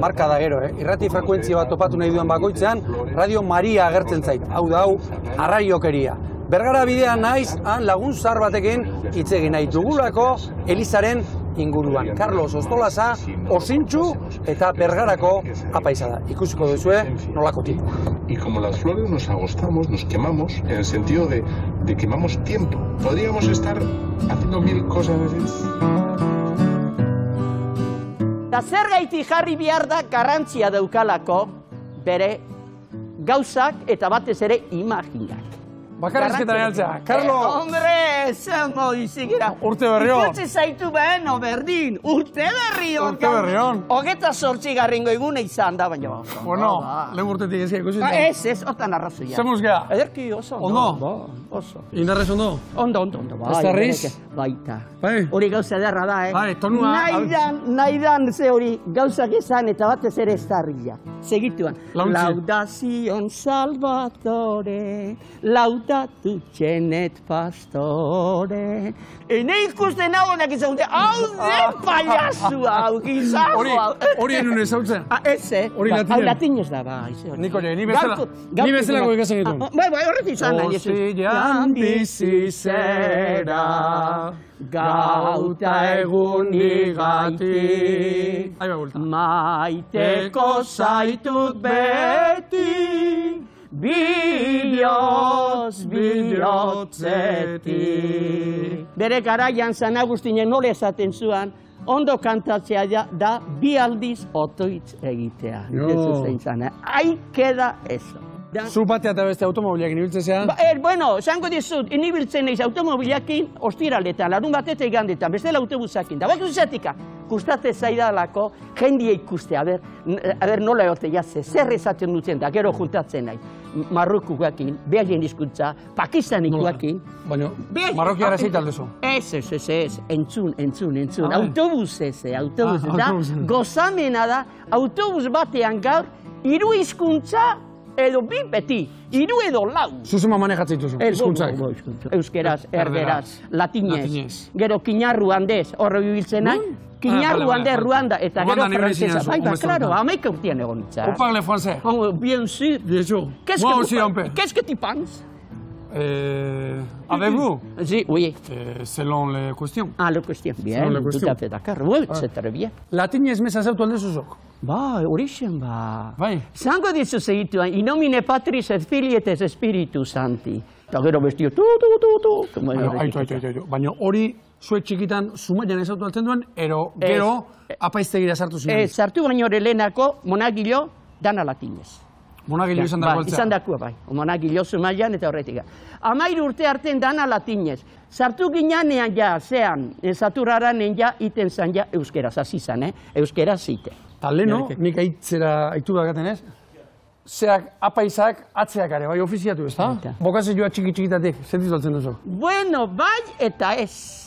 marka da gero, eh? irrati frekuentzia bat topatu nahi duen bakoitzean, Radio Maria agertzen zait, hau da hau, arraiokeria. Bergara bidean naiz, han lagun zar batekin hitz egin nahi dugulako Elizaren inguruan. Carlos Ostolaza, osintxu eta bergarako apaiza da. Ikusiko duzue nolako tipo. Y como las flores nos agostamos, nos quemamos, en el sentido de, de quemamos tiempo. Podríamos estar haciendo mil cosas a veces. Eta zer gaiti jarri behar da garrantzia daukalako bere gauzak eta batez ere imaginak. Bakarrizketa nealtzea. Carlo! Eh, hombre, zer modizikera. Urte berri on. Ikutze zaitu beno, berdin. Urte berri on. Urte berri on. Hogeta sortzi garringo egune izan da, baina. Bueno, lehen urtetik ezkia ikusi. Ba, Ez, ez, otan arrazoia. Zer musgea? Ederki oso. Ondo? Ba, oso. Indarrez ondo? Ondo, ondo, ondo. Bai, Eztarriz? bereke, Baita. Bai. Hori gauza ederra da, eh? Bai, tonua, Nahi hau- dan, nahi dan, ze hori gauzak esan eta batez ere ez tarria. Segituan. Launtzi. Laudazion Salvatore, laudatu txenet pastore. Ene ikusten hau honak izan hau de payasu hau, gizajo Hori, hau. hori enun ezautzen. Ah, ez, eh? Hori Ba, latinez. Hau latinez da, bai. ze hori. Nik hori, ni bezala- ni ikasen ditun. Ah, Bai, bai, horretik izan nahi. Ozian bizi zera, gauta egun igatik. Vuelta. Maiteko zaitut beti, biloz bilotzetik. Bere garaian San Agustinen nola esaten zuan, ondo kantatzea da, da bi aldiz otoitz egitea. Jo. Ez zein zan, eh? Ai, queda eso. Zu batea eta beste automobiliak ibiltzen zean. Ba, er, bueno, esango dizut, inibiltzen naiz automobilakin ostiraletan, larun batetan igandetan, bestela autobusakin. Da bak usatika, kustate zaidalako jendia ikustea, aber, n- aber nola egote jatze, zer esaten duten da, gero juntatzen nahi. Marrukuakin, behaien hizkuntza, pakistanikuakin. Baina, Bai, marrokiara ah, zeit aldezu. Ez, ez, ez, ez, entzun, entzun, entzun. Ah, bai. autobus ez, eh, autobus. Ah, da, autobus. gozamena da, autobus batean gaur, hiru hizkuntza edo bi beti, hiru edo lau. Zuzuma manejatzen hizkuntzak. Euskeraz, erderaz, latinez, Latinez. gero kiñarru handez, horre bibiltzen nahi, Ah, kiñarru handez vale. Ruanda, eta gero zinazu, Bai, ba, claro, estonta. amaika urtean egon itza. On parle français. Oh, bien sûr. Bien sûr. Qu'est-ce que aussi un peu. Qu'est-ce que tu penses Euh, avec vous Si, oui. Euh, Selon les questions. Ah. Bien, tout à fait d'accord. Oui, c'est très bien. Latinez meza zautu aldezuzok. Ba, horixen ba. Bai. Zango dizu segituan, in nomine Patris et Filii et et Spiritus Sancti. Eta gero bestio, tu, tu, tu, tu. Baina, aitu, aitu, aitu. Baina hori zuek txikitan sumaian ez autu altzen duen, ero Ez. gero apaiztegira sartu ziren. Eh, sartu baino ere lehenako, monagilo, dana latinez. Monagilo izan Bai, dago altzea. Izan dakua bai, monagilo zumaian eta horretik. Amairu urte artean dana latinez. Sartu ginean ja, zean, eh, saturaranen ja, iten zan ja, euskeraz, hasi zan, eh? Euskeraz zite. Eta leno, Jareke. nik aitzera aitu bakaten ez, zeak apaizak atzeak are, bai ofiziatu ez da? Baita. Bokazioa txiki txikitatik, sentitu altzen duzu. Bueno, bai eta ez.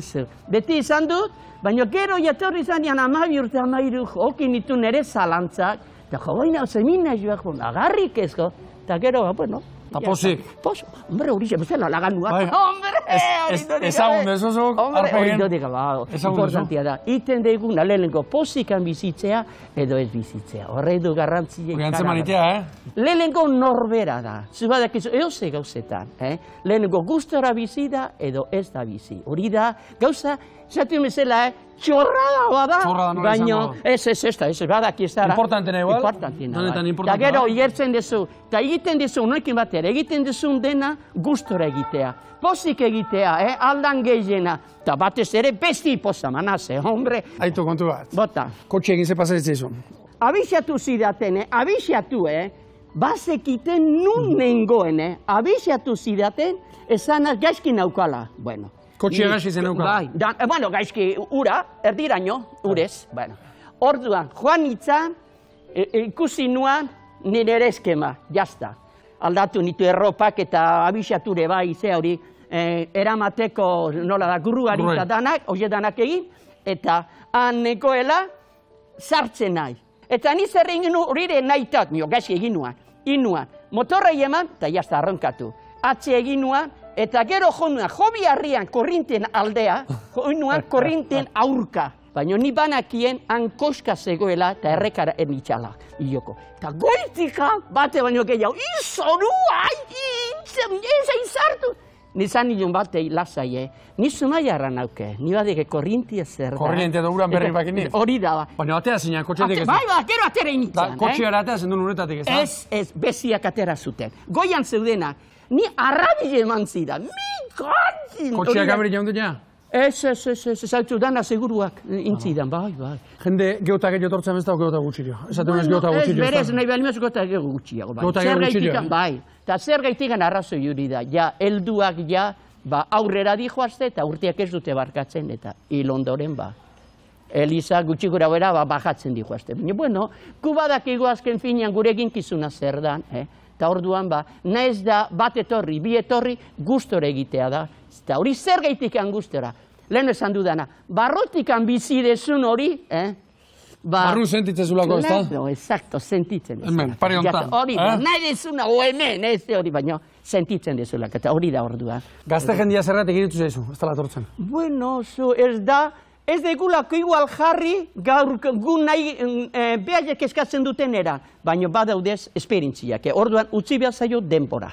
Zer. Beti izan dut, baina gero jatorri zanean amabi urte amairu jokin ditu nere zalantzak, eta jo, baina zemina joak, agarrik ezko, eta gero, bueno. Ta ya pozik. está. Pos, hombre, hori bezala laganua. Bai. Hombre, Ez- hori ez- dut ezagun dezuzuk, Hombre, hori gabe, ba, importantia da. Iten deiguna lehenengo pozikan bizitzea, edo ez bizitzea. Horre du garrantzia. Hori antzemanitea, eh? Lehenengo norbera da. Zu badakizu, eoze gauzetan. Eh? Lehenengo gustora bizi da edo ez da bizi. Hori da, gauza, zatu mesela, eh? Txorrada bada, Txorrada nola baino, izango da. ez, ez, ez da, ez badaki ez dara. Importantena igual, Importantena, denetan bai. importanta Ta gero, da. iertzen duzu, eta egiten duzu, noekin batera, egiten duzun dena gustora egitea. Pozik egitea, eh? aldan gehiena. Eta batez ere, besti poza manaz, eh? hombre. Aitu kontu bat. Bota, Kotxe egin ze pasatzen zizun. abixatu zidaten, eh? abixatu, eh? bazekiten nun nengoen, eh? abixatu zidaten, esanaz gaizki naukala. Bueno. Kotxea Ni- gaizki zen naukala. Bai, da, eh, bueno, gaizki ura, erdiraino, urez. Bueno. Orduan, joan itzan, e, e, ikusi nuan nire ere eskema, jazta. Aldatu nitu erropak eta abixature bai, ze hori, eh, eramateko, nola da, guruari eta danak, danak egin, eta han nekoela, sartzen nahi. Eta ni zer egin nu, hori ere nahi tat, nio, gaizki egin nuan, inuan. Motorrei eman, eta jazta arronkatu. Atxe egin nuan, eta gero jo nuan, jo biharrian korrinten aldea, jo nuan korrinten aurka. Baina ni banakien han koska zegoela eta errekara enitxala, hiloko. Eta goitika bate baino gehiago, izoru, ai, intzen, ez sartu. Nizan nilun batei lasai, eh? Ni zumaiarra nauke, ni badike korrintia zer da. Korrientea da uran berri bakin Hori da, ba. Baina atea zinak, kotxetik ez. Bai, ba, gero atera initzen, eh? kotxeara atea zendu uretatik ez da? Ez, ez, beziak atera zuten. Goian zeudenak, ni arrabile eman zidan, mi gantzin. Kotxeak abri jaundu ja? Ez, ez, ez, ez, ez, hautu dana seguruak intzidan, bai, bai. Jende geota gehiago tortzen ez da, geota gutxirio. Esaten ez geota ez, gutxirio. berez, nahi behar gota gehiago gutxiago, bai. Gehiago gutxiago, gaitikan, eh? bai. Eta zer gaitikan arrazoi hori da, ja, helduak ja, ba, aurrera dijoazte eta urteak ez dute barkatzen, eta hil ondoren, ba. Eliza gutxi gura bera, ba, bajatzen dijoazte. Baina, bueno, gu badakigu azken finean gure eginkizuna zer dan, eh? Eta orduan, ba, naiz da bat etorri, bi etorri, gustore egitea da. Eta hori zer gaitikan gustora. Lehen esan dudana, barrotikan bizi desun hori, eh? Ba, Barru sentitzen zulako ez da? Claro, exacto, sentitzen dezula. Hemen, pare honetan, Hori da, eh? nahi dezuna, o hemen, ez hori, baina sentitzen dezula, eta hori da ordua. Gazte jendia zergatik iritu zaizu, ez da tortzen. Bueno, zu, ez da, ez degulako igual jarri gaur gu nahi e, behaiek eskatzen duten era, baina badaudez esperintziak, eh? orduan utzi behar zaio denbora.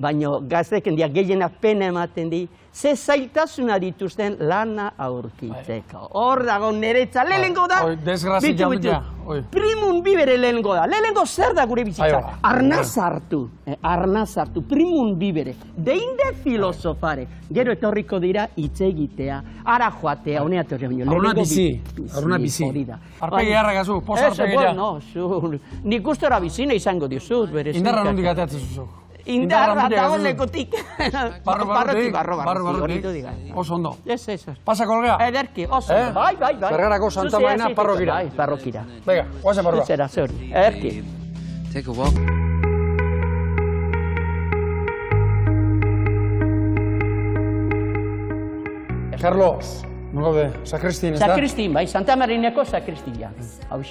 Baina gazteken dia gehienak pena ematen di, ze zailtasuna dituzten lana aurkitzeko. Hor dago niretza, lehengo da, Oi, bitu, bitu. oi. primun bibere lehengo da, lehengo zer da gure bizitza, arnaz hartu, eh, arnaz hartu, primun bibere, deinde filosofare, gero etorriko dira hitz egitea, ara joatea, honea etorri baino. Arruna bizi, bi- arruna bizi. Arpegi Baina- harragazu, posa Ez, arpegi ja. bueno, zu, nik gustora bizina izango dizut, bere. Indarra nondik ateatzen zuzu. Indarra nondik dago ateatzen zuzu? lekotik. Barru barrotik, barro, barru barrotik, hori barrutik. du diga. Oso ondo. Ez, ez, ez. Pasa kolgea? Ederki, oso, Eh? bai, bai, bai. Bergarako Santa Marina parrokira. Bai, parrokira. Venga, guazen barrua. Zera, zer, ederki. Take a walk. Carlos, non gaude, sakristin, ez da? Sakristin, bai, Santa Marineko sakristia.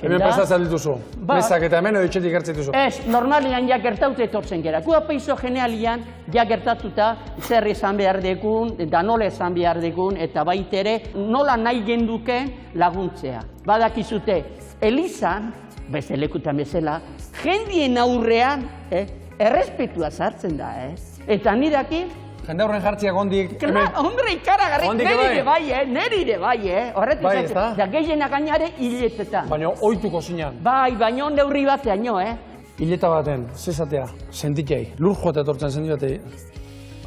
Hemen pasatzen dituzu. Ba- Mezak eta hemen edo itxetik gertzen dituzu. Ez, normalian ja gertaute etortzen gera. Gu apaizo genealian ja gertatuta zer izan behar degun, da nola izan behar degun, eta baitere nola nahi genduke laguntzea. Badakizute, Elizan, beste lekutan bezala, jendien aurrean, eh, errespetua sartzen da, eh? Eta nidaki, Jende horren jartziak ondik, Klar, hombre, ikaragarri, neri bai. ere bai, eh? Neri ere bai, eh? Horretik Bai, zaten, ezta? da gehiena gainare hiletetan. baina oituko zinan. Bai, baino neurri bateaino, eh? Hileta baten, zezatea, sentitzei, lur jote etortzen sendi batei.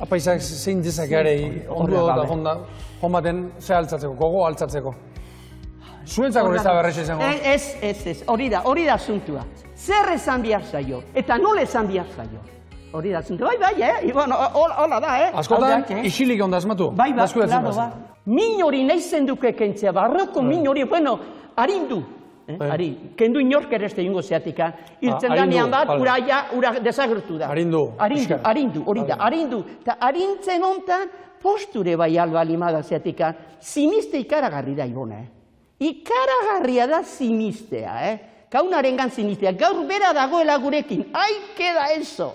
Apaizak zein dezakearei, ondu Horrek da gabe. jonda, jomaten ze altzatzeko, gogo altzatzeko. Zuentzako ez da berrez izango. Eh, Ez, ez, ez, hori da, hori da asuntua. Zer esan behar zaio, eta nola esan behar zaio. Hori da asuntua, bai, bai, eh? I, bueno, hola, da, eh? Askotan, eh? isilik onda asmatu. Bai, bai, claro, ba. Min hori nahi zenduke kentzea, barroko min hori, bueno, harindu. Eh? Bai. Ari, kendu inork ere ingo zeatika. Hiltzen Ah, danean bat, vale. ura desagertu da. Arindu, Arindu, pixka. arindu, hori da, arindu. Eta arintzen hontan, posture bai alba limada zeatika, siniste ikaragarri da ibona, eh? Ikaragarria da sinistea, eh? Kaunaren gan sinistea, gaur bera dagoela gurekin, ai, queda eso.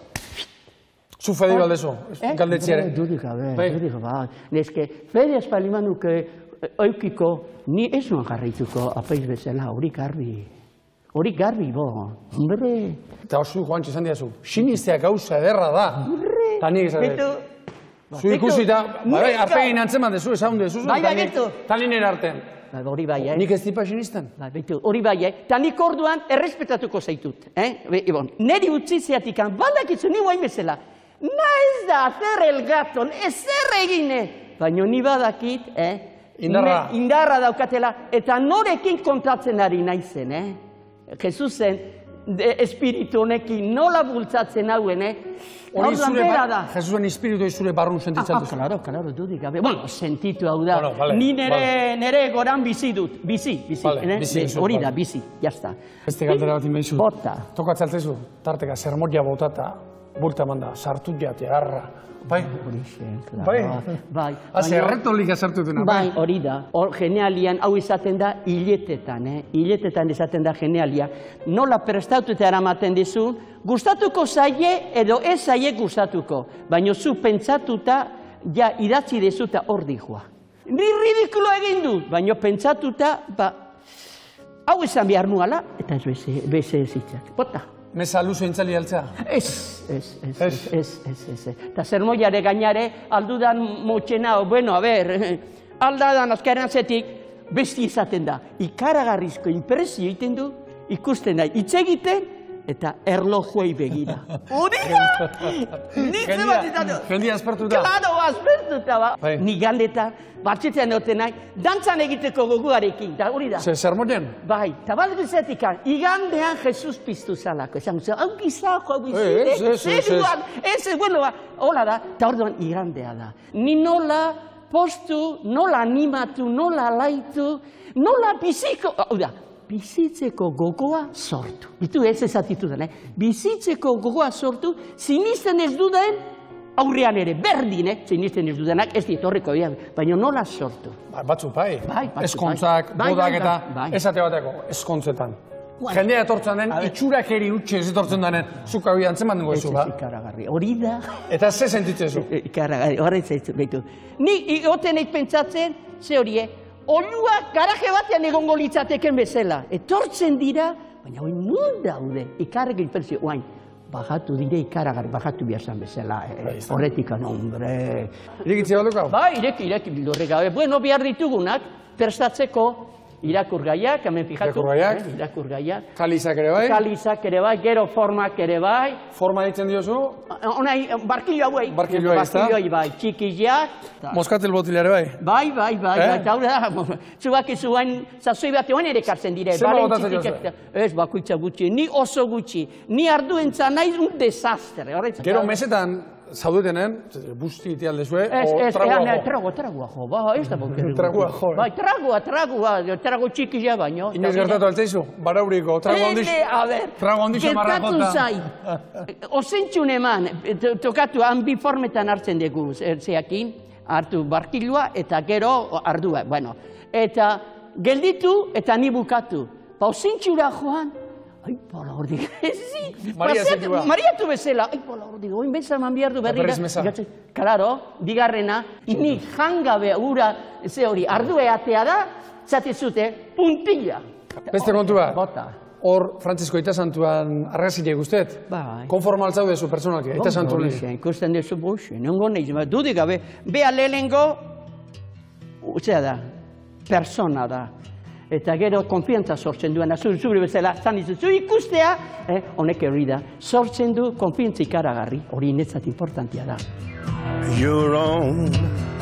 Zu fedi baldezu, Eh? galdetziaren. Dudik gabe, Bai. dudik gabe. Neske, fede espalimanuke eukiko, ni ez nuen jarraituko apaiz bezala, hori garbi. Hori garbi, bo. Hombre, Eta osu joan txizan diazu, sinistea gauza ederra da. Ta nik esaten. betu, Zu ikusi eta, bai, bai, apegin antzeman dezu, esan dezu. Bai, bai, betu. Talinen artean. Ba, hori bai, eh? Nik ez tipa sinisten. Ba, betu, hori bai, eh? Ta nik orduan errespetatuko zaitut, eh? Be, ibon, neri utzi zeatikan, balakitzu, ni guain bezala. Na ez da, zer elgaton, ez zer egine. Baina ni badakit, eh? Indarra. Ne- indarra daukatela, eta norekin kontatzen ari naizen, eh? Jesusen, espiritu honekin nola bultzatzen hauen, eh? Hori zure, ba- da. Jesusen espiritu zure barrun Ah, sentitzen ah, duzu. claro, claro, dudik gabe. Bueno, sentitu hau da. Bueno, vale, Ni nere, vale. nere goran bizi dut. Bizi, bizi. Vale, eh? bizi duzu, Hori da, bizi, jazta. Beste galdera bat inbeizu. Bota. Tokatzen altzaizu, tarteka, sermoia botata, bulta manda, sartu jate, arra. Bai? Horixe. Bai? Bai. Haze, baina- erretolik sartu duna. Bai, hori da. Hor, genealian, hau izaten da, hiletetan, eh? Hiletetan izaten da genealia. Nola prestatuta eramaten dizun, gustatuko zaie edo ez zaie gustatuko. Baina zu pentsatuta, ja idatzi dezuta hor dijoa. Ni ridikulo egin du, baina pentsatuta, ba, hau esan behar nuala, eta ez beze, beze ez hitzak. Bota. Mesa luzo intzali altzea. Ez, ez, ez, ez, ez, ez, ez, ez. Eta zermoiare gainare, aldudan motxena, bueno, a ber, aldadan azkaren zetik, besti izaten da. Ikaragarrizko impresio egiten du, ikusten da, hitz egiten, eta erlojuei begira. Hori da! Nik zebat dut. Jendia aspertuta. Claro, aspertuta ba. Bai. Ni galdeta, batxetean egoten nahi, dantzan egiteko goguarekin, da hori da. Ze sermonen? Bai, eta bat bezetikan, igandean Jesus piztu zalako. Esan zuen, hau gizako, hau Ez, ez, ez, bizite, ez. zeruan, ez, ez, bueno, ba, hola da, eta orduan igandea da. Ni nola postu, nola animatu, nola laitu, nola biziko, hau da, bizitzeko gogoa sortu. Bitu ez ezatitu den, eh? Bizitzeko gogoa sortu, sinisten ez duden, aurrean ere, berdin, eh? Sinisten ez dudenak, ez ditorriko dira, baina nola sortu. Ba, batzuk bai. Bai, batzuk Eskontzak, bai. Bai, bodak bai, eta bai, bai. esate bateko, eskontzetan. Bai. Jendea etortzen den, A ber. itxurakeri utxe ez etortzen denen, zuk hau antzeman dugu Ez zu, ez ba? ikaragarri. Hori da, Eta ze sentitzen zu? Ikaragarri, horren zaitu, behitu. Ni egoten egin pentsatzen, ze horie, oluak garaje batean egongo litzateken bezala. Etortzen dira, baina hori nun daude, ikarrek impresio, oain, bajatu dire ikaragarri, bajatu behar zan bezala. Eh, horretik, no, hombre. Irikitzi bat dukau? Bai, ireki, ireki bildurre gabe. Bueno, behar ditugunak, prestatzeko, irakurgaiak, hemen fijatu. Irakurgaiak. Eh, irakurgaiak. Kalizak ere bai? Kalizak ere bai, gero formak ere bai. Forma ditzen diozu? Onai, barkilo hauei. Barkiloei, ezta? Barkiloei, bai, txikiak. Moskatel botil ere bai? Bai, bai, bai, Eh? bai, eta hau da, zuak izuain, zazoi bat egon ere kartzen dire. Balen botatzen Ez, bakoitza gutxi, ni oso gutxi, ni arduentza naiz un desastre. Gero mesetan zaudetenen, busti iti aldezue, Ez, o ez, tragua jo. tragoa, tragoa, jo, ba, ez da bokeru. Tragoa jo, eh? Bai, tragoa, tragoa, trago txiki ja baino. Inoiz gertatu altzeizu, barauriko, trago handiz. Ene, a ber, Trago handiz amarra gertatu zai. Ozentzun eman, to- tokatu, han formetan hartzen dugu, zeakin, hartu barkilua eta gero ardua, bueno. Eta gelditu eta ni bukatu. Pa ozentzura joan, ai, pola hor dik, ezi. Maria paseatu- zentzua. Mariatu bezala, ai, pola hor dik, oin beza eman behar du berrira. berriz Claro, bigarrena, ni jangabe ura, ze hori, ardue atea da, zate zute, puntilla. Beste kontu bat. Bota. Hor, Frantzisko Aita Santuan argazile guztet? Bai. Konforma altzau dezu personalki, Aita Santu hori. Horixe, ikusten duzu buxe, nongo nahi, ba, dudik gabe, beha lehenengo, utzea da, persona da. Eta gero konfiantza sortzen duena, zu, zure bezala, zan izu, zu ikustea, eh, honek hori da, sortzen du konfiantza ikaragarri, hori netzat importantia da. You're on